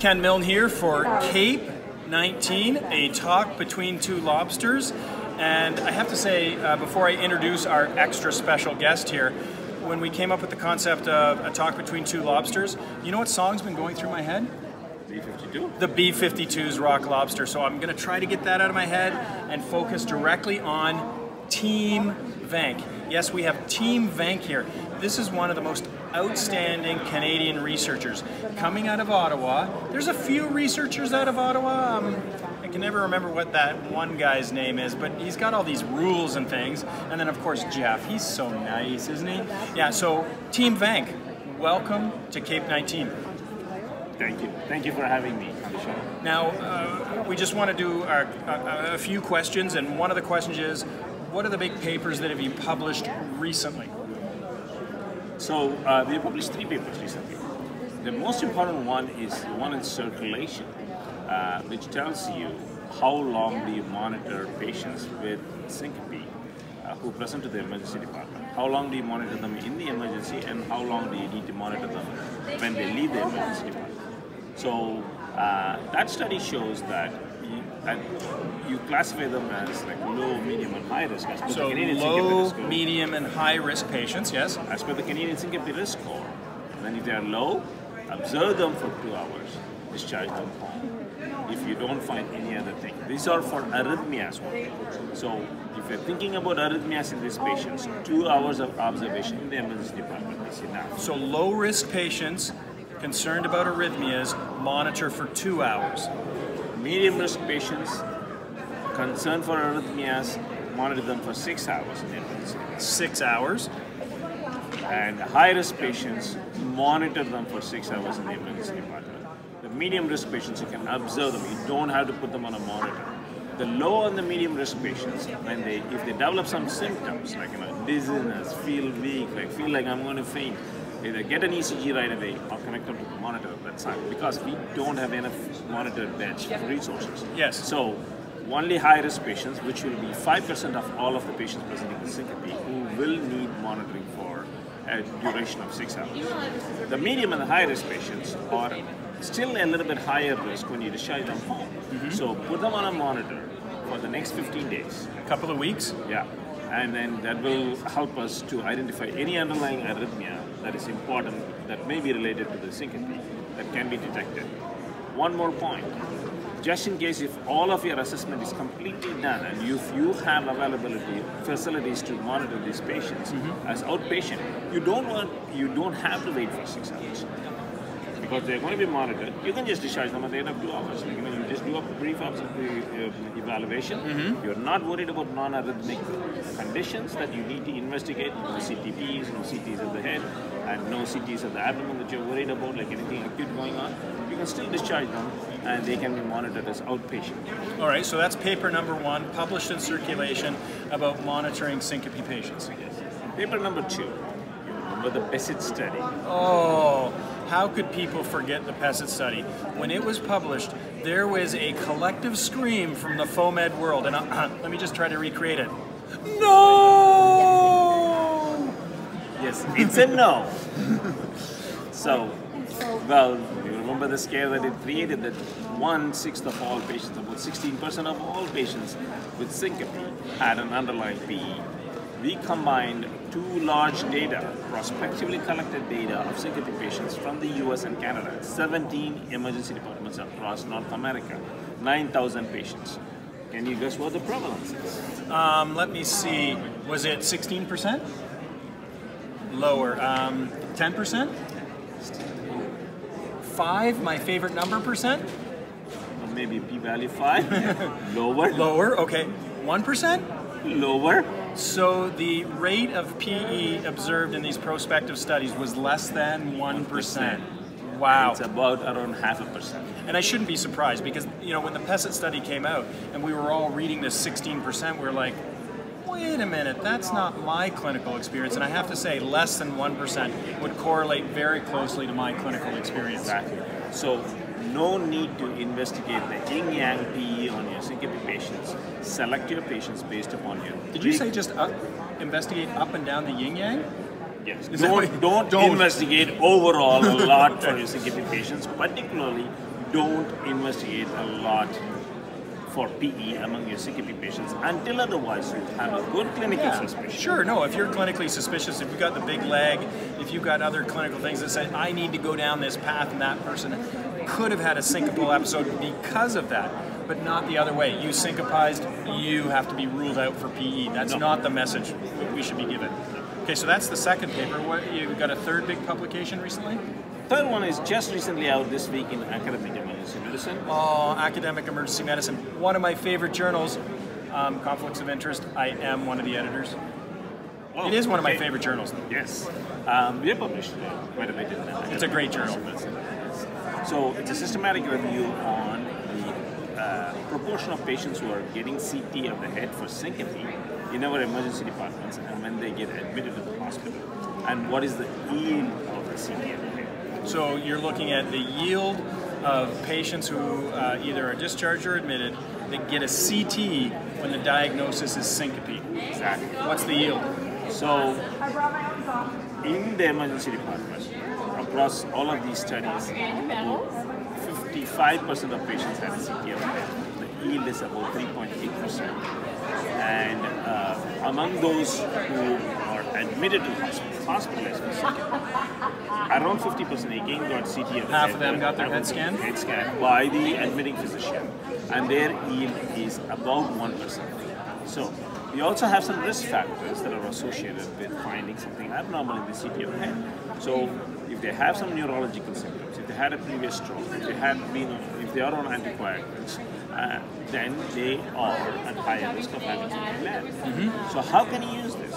Ken Milne here for CAEP 19, a talk between two lobsters. And I have to say, uh, before I introduce our extra special guest here, when we came up with the concept of a talk between two lobsters, you know what song's been going through my head? B-52? The B-52's Rock Lobster. So I'm going to try to get that out of my head and focus directly on Team Venk. Yes, we have Team Venk here. This is one of the most outstanding Canadian researchers coming out of Ottawa. There's a few researchers out of Ottawa. Um, I can never remember what that one guy's name is, but he's got all these rules and things. And then, of course, Jeff. He's so nice, isn't he? Yeah, so Team Venk, welcome to CAEP 19. Thank you. Thank you for having me on the show. Now, uh, we just want to do our, a, a few questions, and one of the questions is, what are the big papers that have been published recently? So uh, we published three papers recently. The most important one is the one in circulation, uh, which tells you how long do you monitor patients with syncope uh, who present to the emergency department. How long do you monitor them in the emergency and how long do you need to monitor them when they leave the emergency department. So uh, that study shows that you, that you classify them as like low, medium, and high risk. As per So the Canadian low, Score. medium, and high risk patients, yes? As per the Canadian Syncope Risk Score, then if they are low, observe them for two hours, discharge them home. If you don't find any other thing, these are for arrhythmias. So if you're thinking about arrhythmias in these patients, two hours of observation in the emergency department is enough. So low risk patients concerned about arrhythmias monitor for two hours. Medium risk patients, concerned for arrhythmias, monitor them for six hours. Six hours. and high risk patients monitor them for six hours in the emergency department. The medium risk patients you can observe them. You don't have to put them on a monitor. The low and the medium risk patients, when they if they develop some symptoms like you know dizziness, feel weak, like feel like I'm going to faint, either get an ECG right away or connect them to the monitor. That's fine because we don't have enough monitor beds resources. Yes. So only high risk patients, which will be 5% of all of the patients presenting with syncope, who will need monitoring for a duration of six hours. The medium and the high risk patients are still a little bit higher risk when you discharge them home. Mm-hmm. So put them on a monitor for the next 15 days. A couple of weeks. Yeah. And then that will help us to identify any underlying arrhythmia that is important that may be related to the syncope that can be detected. One more point. Just in case if all of your assessment is completely done and if you have availability facilities to monitor these patients mm-hmm. as outpatient, you don't want you don't have to wait for six hours because they're going to be monitored. You can just discharge them at the end of two hours. Like, you know, you just do a brief obs- uh, evaluation. You're not worried about non-arrhythmic conditions that you need to investigate. No CTPs, no CTs of the head, and no CTs of the abdomen that you're worried about, like anything acute going on. You can still discharge them, and they can be monitored as outpatient. All right, so that's paper number one, published in circulation about monitoring syncope patients. Yes. Paper number two. You remember the PESIT study? Oh, how could people forget the PESIT study? When it was published, there was a collective scream from the FOAMed world, and uh, let me just try to recreate it. No! Yes, it's a no. so, well, you remember the scare that it created that one sixth of all patients, about 16% of all patients with syncope had an underlying PE. We combined two large data, prospectively collected data of syncope patients from the US and Canada, 17 emergency departments across North America, 9,000 patients. Can you guess what the prevalence is? Um, let me see. Was it 16%? Lower. Um, 10%? 5, my favorite number percent? Maybe p-value 5? Lower? Lower, okay. 1%? Lower? So the rate of PE observed in these prospective studies was less than 1%. Wow. It's about around half a percent. And I shouldn't be surprised because, you know, when the PESIT study came out and we were all reading this 16%, we were like, wait a minute, that's not my clinical experience. And I have to say, less than 1% would correlate very closely to my clinical experience. Exactly. So no need to investigate the yin yang PE on your syncope patients. Select your patients based upon your. Did you say just up, investigate up and down the yin yang? Yes. Is Don't, don't, don't. investigate overall a lot for your syncope patients, particularly don't investigate a lot for PE among your syncope patients until otherwise you have a good clinical Yeah, suspicion. Sure, no, if you're clinically suspicious, if you've got the big leg, if you've got other clinical things that say, I need to go down this path and that person could have had a syncopal episode because of that, but not the other way. You syncopized, you have to be ruled out for PE. That's No. not the message we should be given. Okay, so that's the second paper. What you've got a third big publication recently? Third one is just recently out this week in Academic Emergency Medicine. Oh, Academic Emergency Medicine, one of my favorite journals. Um, conflicts of interest. I am one of the editors. Oh, It is one of my okay. favorite journals. Yes. Um, we have published quite a bit in that. It's a great journal. So it's a systematic review on the uh, proportion of patients who are getting CT of the head for syncope in our emergency departments and when they get admitted to the hospital. And what is the yield of the CT of the head. So you're looking at the yield of patients who uh, either are discharged or admitted that get a CT when the diagnosis is syncope. Exactly. What's the yield? So in the emergency department, across all of these studies, about 55% of patients had a CT of the yield is about 3.8%. And uh, among those who are admitted to hospital, hospitalized for CT, around 50% again got CT of Half of them got their head scanned? Head scanned by the admitting physician. And their yield is about 1%. So we also have some risk factors that are associated with finding something abnormal in the CT of head. So if they have some neurological symptoms, if they had a previous stroke, if they had been, if they are on anticoagulants, uh, then they are at higher risk of having something bad. So how can you use this?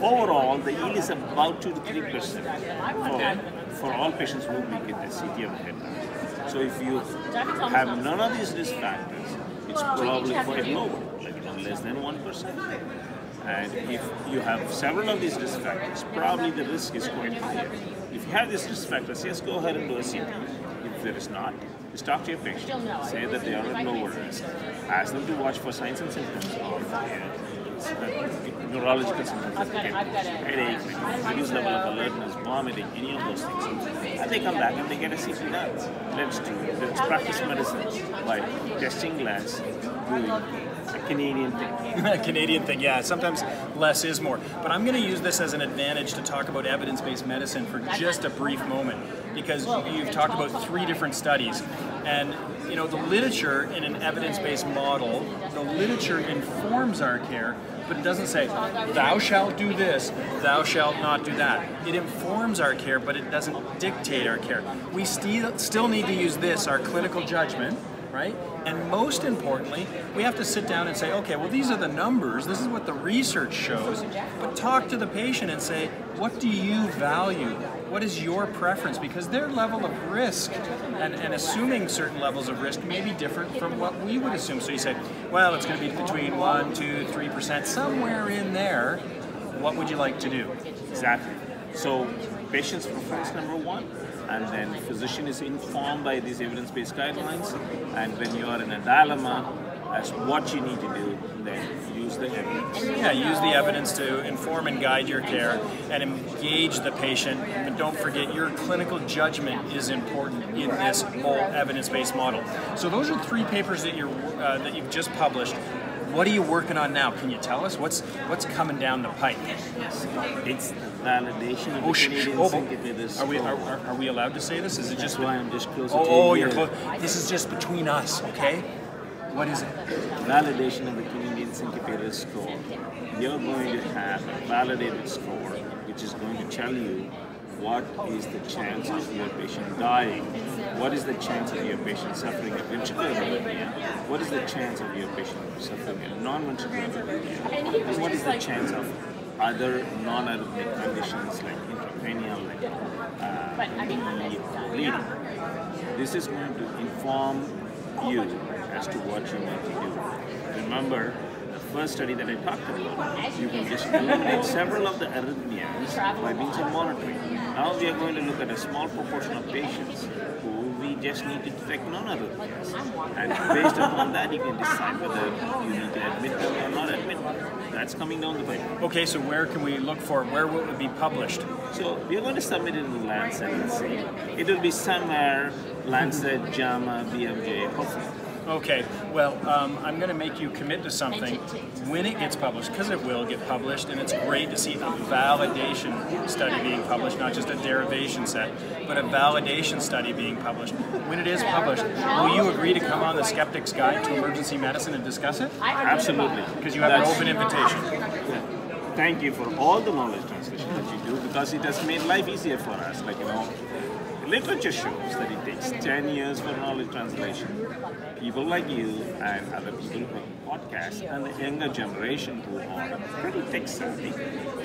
Overall, the yield is about two to three percent for, for all patients who will get the CT of the head. So if you have none of these risk factors, it's probably quite low, like less than one percent. And if you have several of these risk factors, probably the risk is quite higher. If you have these risk factors, yes, go ahead and do a CT. If there is not, just talk to your patient. Say that they are at lower risk. Ask them to watch for signs and symptoms of uh, neurological symptoms, headache, reduced level of alertness, vomiting, any of those things. And they come back and they get a CT done. Let's do let's practice medicine by testing glands, doing a Canadian thing. Canadian thing, yeah. Sometimes less is more. But I'm going to use this as an advantage to talk about evidence based medicine for just a brief moment because you've talked about three different studies. And, you know, the literature in an evidence based model, the literature informs our care, but it doesn't say, thou shalt do this, thou shalt not do that. It informs our care, but it doesn't dictate our care. We still still need to use this, our clinical judgment, right? And most importantly, we have to sit down and say, okay, well, these are the numbers, this is what the research shows, but talk to the patient and say, what do you value? What is your preference? Because their level of risk and, and assuming certain levels of risk may be different from what we would assume. So you say, well, it's going to be between 1, 2, 3%, somewhere in there. What would you like to do? Exactly. So patient's preference number one, and then physician is informed by these evidence-based guidelines. And when you are in a dilemma as what you need to do, then use the evidence. Yeah, use the evidence to inform and guide your care and engage the patient. But don't forget, your clinical judgment is important in this whole evidence-based model. So those are three papers that you're uh, that you've just published. What are you working on now? Can you tell us what's what's coming down the pipe? It's the validation of Oh, the Canadian oh, syncopated are we are, are, are we allowed to say this? Is it That's just why I'm just closer Oh, to oh, you you're close. This is just between us, okay? What is it? validation of the Canadian Syncope Risk score. You're going to have a validated score, which is going to tell you what is the chance of your patient dying, what is the chance of your patient suffering a ventricular arrhythmia, what is the chance of your patient suffering a non-ventricular arrhythmia, and what is the chance of other non-arrhythmic conditions like intracranial, like uh, bleeding. This is going to inform you as to what you need to do. Remember, first study that I talked about, you can just eliminate several of the arrhythmias by means of monitoring. Now we are going to look at a small proportion of patients who we just need to detect non-arrhythmias. And based upon that, you can decide whether you need to admit them or not admit them. That's coming down the pipe. Okay, so where can we look for? Where will it be published? So we are going to submit it in Lancet and see. It will be somewhere Lancet, JAMA, BMJ, hopefully. Okay, well, um, I'm going to make you commit to something when it gets published, because it will get published, and it's great to see a validation study being published, not just a derivation set, but a validation study being published. When it is published, will you agree to come on the Skeptic's Guide to Emergency Medicine and discuss it? Absolutely. Because you have That's- an open invitation. Thank you for all the knowledge translation that you do because it has made life easier for us. Like, you know, literature shows that it takes 10 years for knowledge translation. People like you and other people who have podcasts and the younger generation who are pretty tech savvy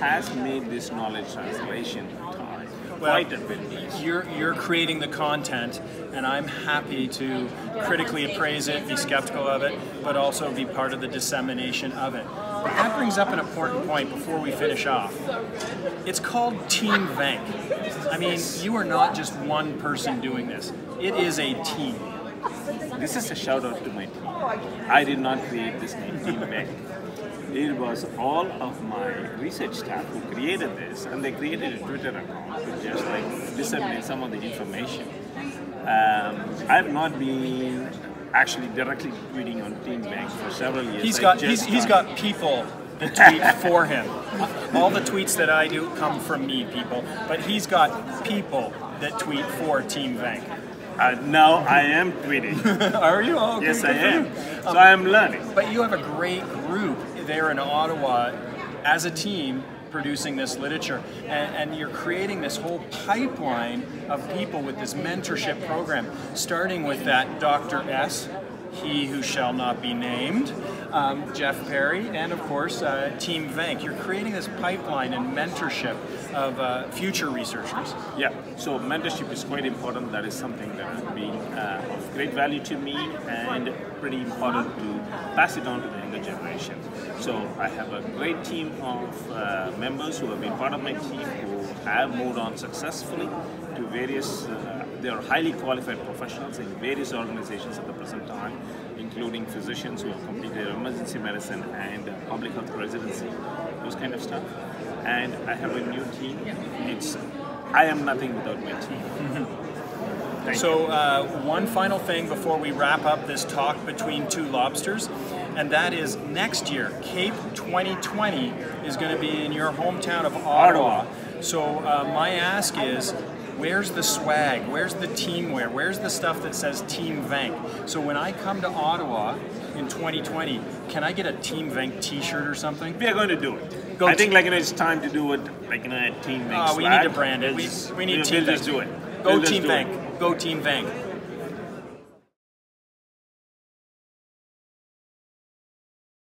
has made this knowledge translation time quite a bit easier. You're, you're creating the content, and I'm happy to critically appraise it, be skeptical of it, but also be part of the dissemination of it. But that brings up an important point before we finish off. It's called Team Venk. I mean, you are not just one person doing this, it is a team. This is a shout out to my team. I did not create this name, Team Venk. It was all of my research staff who created this, and they created a Twitter account to just like disseminate some of the information. Um, I've not been actually directly tweeting on Team Venk for several years. He's got just he's, he's started. got people that tweet for him. All the tweets that I do come from me, people, but he's got people that tweet for Team Venk. Uh, now I am tweeting. Are you? Oh, okay, yes, I am. you. So I am learning. But you have a great group there in Ottawa as a team producing this literature. And, and, you're creating this whole pipeline of people with this mentorship program, starting with that Dr. S. He who shall not be named, um, Jeff Perry, and of course, uh, Team Venk. You're creating this pipeline and mentorship of uh, future researchers. Yeah, so mentorship is quite important. That is something that has been uh, of great value to me and pretty important to pass it on to the younger generation. So I have a great team of uh, members who have been part of my team who have moved on successfully to various, uh, they are highly qualified professionals in various organizations at the present time, including physicians who have completed emergency medicine and public health residency, those kind of stuff. And I have a new team. It's I am nothing without my team. So, uh, one final thing before we wrap up this talk between two lobsters, and that is next year, CAEP 2020 is going to be in your hometown of Ottawa. So, uh, my ask is, where's the swag? Where's the teamwear? Where's the stuff that says Team Venk? So, when I come to Ottawa in 2020, can I get a Team Venk T-shirt or something? We are going to do it. Go I think like you know, it's time to do it. Like you know, a team. Uh, we need to brand it. We, we need we'll, Team we'll Venk. just do it. Go We'll Team it. Venk. Go Team Venk.